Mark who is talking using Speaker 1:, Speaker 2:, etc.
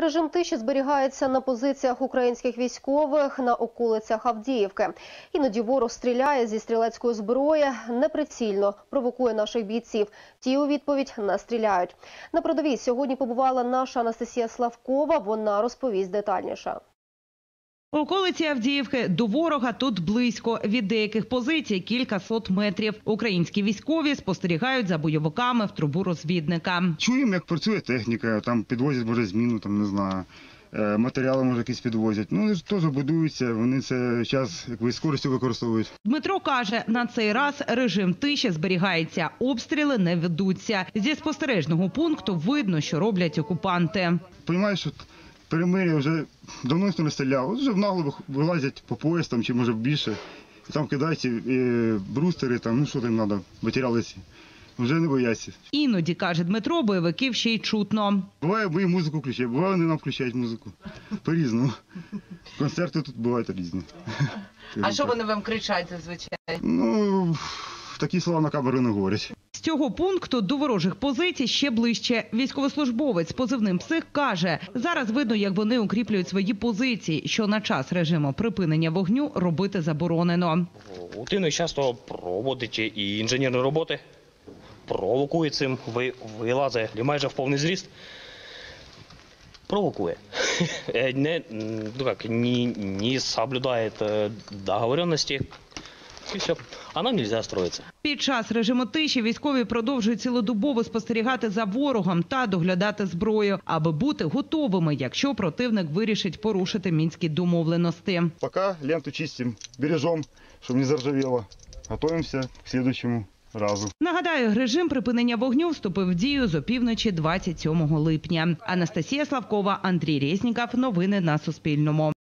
Speaker 1: Режим тиші зберігається на позиціях українських військових на околицях Авдіївки. Іноді ворог стріляє зі стрілецької зброї, неприцільно провокує наших бійців. Ті у відповідь не стріляють. На передовій сьогодні побувала наша Анастасія Славкова. Вона розповість детальніше.
Speaker 2: Околиці Авдіївки до ворога тут близько. Від деяких позицій кілька сот метрів. Українські військові спостерігають за бойовиками в трубу розвідника.
Speaker 3: Чуємо, як працює техніка, там підвозять, може, зміну, там, не знаю. е, Матеріали, може, якісь підвозять. Ну, теж будуються, вони це час якоюсь скоростю використовують.
Speaker 2: Дмитро каже, на цей раз режим тиші зберігається, обстріли не ведуться. Зі спостережного пункту видно, що роблять окупанти.
Speaker 3: Понімаєш, що перемир'я вже давно ніхто не стріляв. От вже в нагло вилазять по пояс, там, чи може більше. І там кидають ці, е, брустери, там, ну що там треба, матеріали ці. Вже не бояться.
Speaker 2: Іноді каже Дмитро, бойовиків ще й чутно.
Speaker 3: Буває, ми музику включають, буває, вони нам включають музику. По-різному. Концерти тут бувають різні.
Speaker 4: А що вони вам кричать зазвичай?
Speaker 3: Ну, такі слова на камеру не говорять.
Speaker 2: Цього пункту до ворожих позицій ще ближче. Військовослужбовець позивним псих каже, зараз видно, як вони укріплюють свої позиції, що на час режиму припинення вогню робити заборонено.
Speaker 5: Утино часто проводить і інженерні роботи, провокує цим, ви- вилазить майже в повний зріст. Провокує. Е, Не, как, не, не соблюдает э, договоренности. И все. А нам нельзя строиться.
Speaker 2: Під час режиму тиші військові продовжують цілодобово спостерігати за ворогом та доглядати зброю, аби бути готовими, якщо противник вирішить порушити мінські домовленості.
Speaker 3: Пока ленту чистим, бережем, чтобы не заржавело. Готовимся к следующему разу.
Speaker 2: Нагадаю, режим припинення вогню вступив в дію з опівночі 27 липня. Анастасія Славкова, Андрій Резніков. Новини на Суспільному.